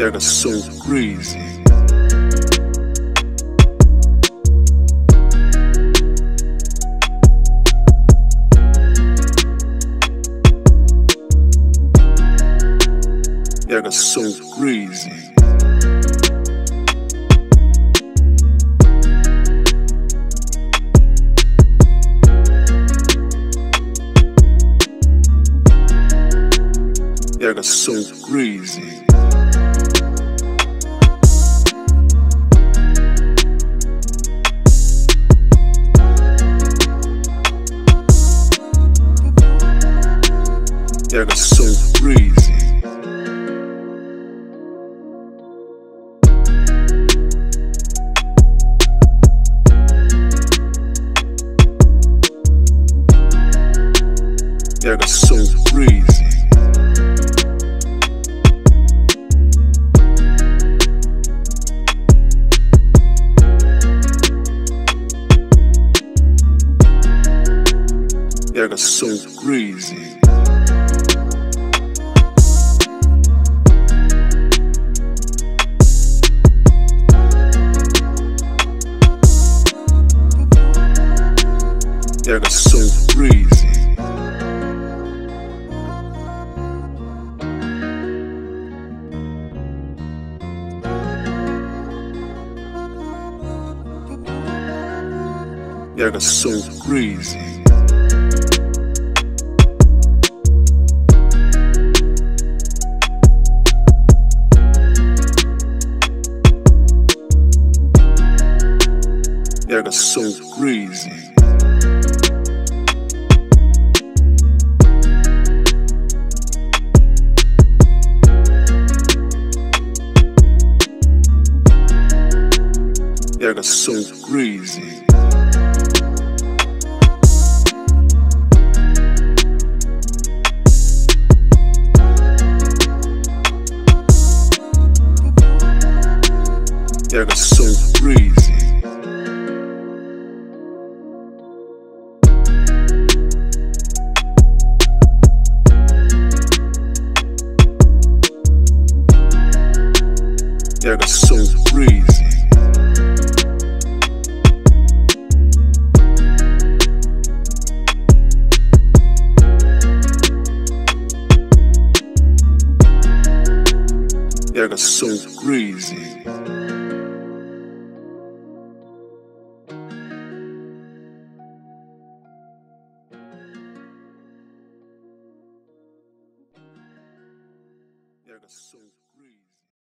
that are so crazy. that are so crazy. That are so crazy. that are so crazy. That are so crazy. That are so crazy. that are so crazy. That are so crazy. They're so crazy. That is so crazy. That is so crazy. That is so crazy. they're so crazy. So